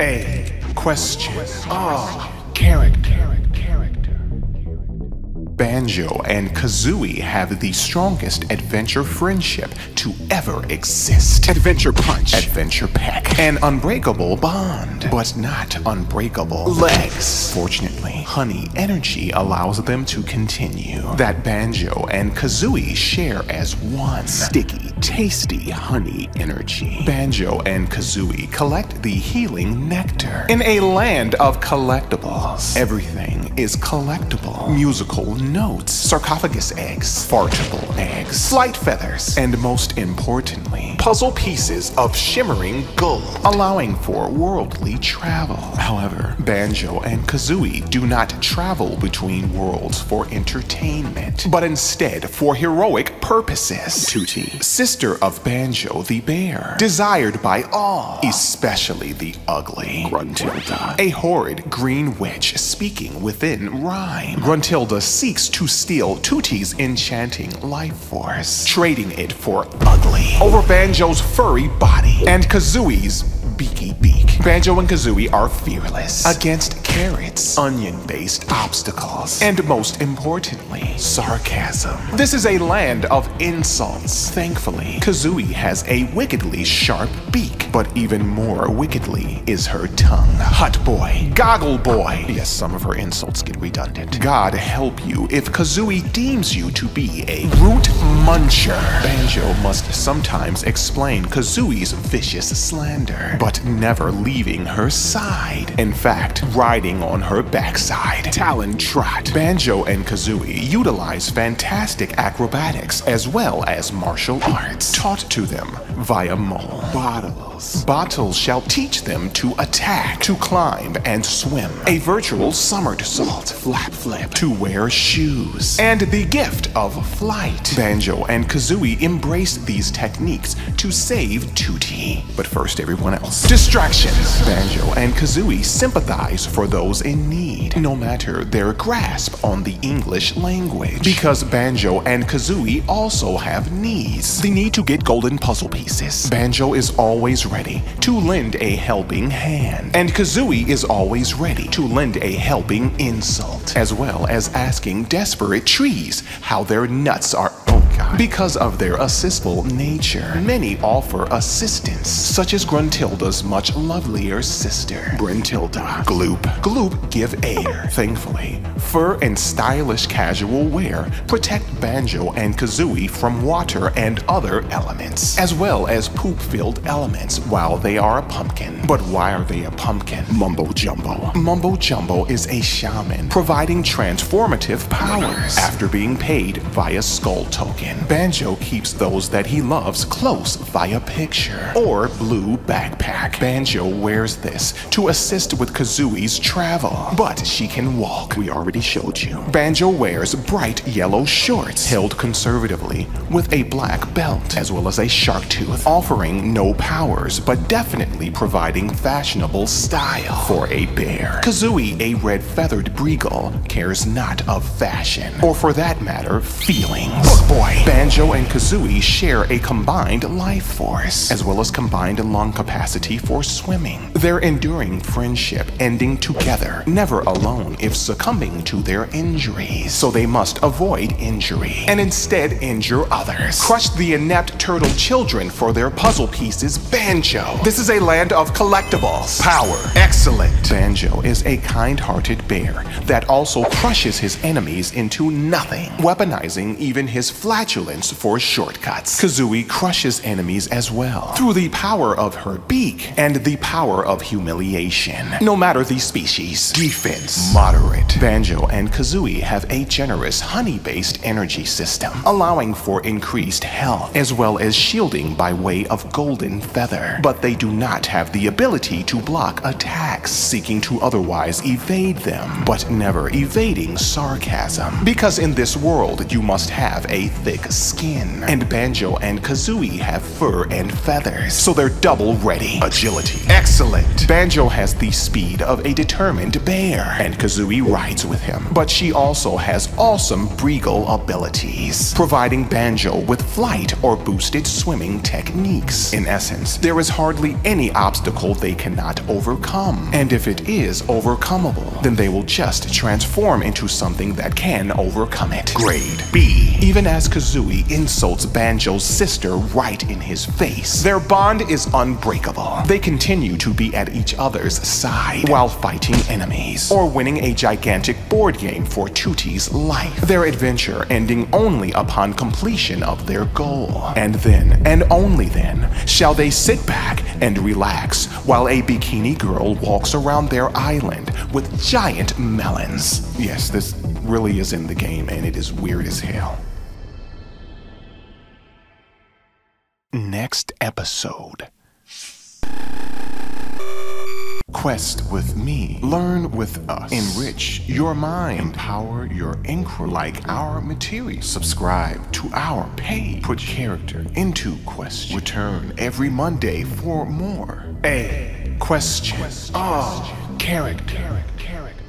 A question of character. Character. Banjo and Kazooie have the strongest adventure friendship to ever exist. Adventure Punch. Adventure Peck. An unbreakable bond, but not unbreakable legs. Fortunately, Honey Energy allows them to continue. That Banjo and Kazooie share as one. Sticky, tasty honey energy. Banjo and Kazooie collect the healing nectar. In a land of collectibles, everything is collectible. Musical notes, sarcophagus eggs, fartable eggs, flight feathers, and most importantly, puzzle pieces of shimmering gold, allowing for worldly travel. However, Banjo and Kazooie do not travel between worlds for entertainment, but instead for heroic purposes. Tooty, sister of Banjo the bear, desired by all, especially the ugly. Gruntilda. A horrid green witch speaking within rhyme. Gruntilda seeks to steal Tooty's enchanting life force, trading it for ugly over Banjo's furry body and Kazooie's beaky beak. Banjo and Kazooie are fearless against carrots, onion-based obstacles, and most importantly, sarcasm. This is a land of insults. Thankfully, Kazooie has a wickedly sharp beak, but even more wickedly is her tongue. Hut boy, goggle boy. Yes, some of her insults get redundant. God help you if Kazooie deems you to be a root muncher. Banjo must sometimes explain Kazooie's vicious slander, but never leaving her side. In fact, riding on her backside. Talon Trot. Banjo and Kazooie utilize fantastic acrobatics as well as martial arts, taught to them via mole. Bottles. Bottles shall teach them to attack, to climb and swim. A virtual somersault, flap flip, to wear shoes, and the gift of flight. Banjo and Kazooie embrace these techniques to save Tooty. But first, everyone else. Distractions. Banjo and Kazooie sympathize for those in need, no matter their grasp on the English language. Because Banjo and Kazooie also have needs. The need to get golden puzzle pieces. Banjo is always ready to lend a helping hand, and Kazooie is always ready to lend a helping insult, as well as asking desperate trees how their nuts are. Because of their assistful nature, many offer assistance, such as Gruntilda's much lovelier sister, Brentilda. Gloop. Gloop give air. Thankfully, fur and stylish casual wear protect Banjo and Kazooie from water and other elements, as well as poop-filled elements while they are a pumpkin. But why are they a pumpkin? Mumbo Jumbo. Mumbo Jumbo is a shaman providing transformative powers after being paid via skull token. Banjo keeps those that he loves close via picture or blue backpack. Banjo wears this to assist with Kazooie's travel, but she can walk. We already showed you. Banjo wears bright yellow shorts held conservatively with a black belt as well as a shark tooth, offering no powers but definitely providing fashionable style for a bear. Kazooie, a red feathered Breegull, cares not of fashion, or for that matter, feelings. Book boy. Banjo and Kazooie share a combined life force, as well as combined lung capacity for swimming. Their enduring friendship ending together, never alone if succumbing to their injuries. So they must avoid injury and instead injure others. Crush the inept turtle children for their puzzle pieces, Banjo. This is a land of collectibles. Power. Excellent. Banjo is a kind-hearted bear that also crushes his enemies into nothing, weaponizing even his flatulence for shortcuts. Kazooie crushes enemies as well through the power of her beak and the power of humiliation. No matter the species. Defense. Moderate. Banjo and Kazooie have a generous honey-based energy system, allowing for increased health as well as shielding by way of golden feather. But they do not have the ability to block attacks, seeking to otherwise evade them, but never evading sarcasm. Because in this world, you must have a thick skin. And Banjo and Kazooie have fur and feathers, so they're double ready. Agility. Excellent! Banjo has the speed of a determined bear, and Kazooie rides with him. But she also has awesome Breegull abilities, providing Banjo with flight or boosted swimming techniques. In essence, there is hardly any obstacle they cannot overcome. And if it is overcomeable, then they will just transform into something that can overcome it. Grade B. Even as Kazooie insults Banjo's sister right in his face, their bond is unbreakable. They continue to be at each other's side while fighting enemies or winning a gigantic board game for Tooty's life. Their adventure ending only upon completion of their goal. And then, and only then, shall they sit back and relax while a bikini girl walks around their island with giant melons. Yes, this really is in the game and it is weird as hell. Next episode. Quest with me. Learn with us. Enrich your mind. Empower your inquiry like our material. Subscribe to our page. Put character into question. Return every Monday for more. A question. Oh, character. Character.